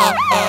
oh, oh.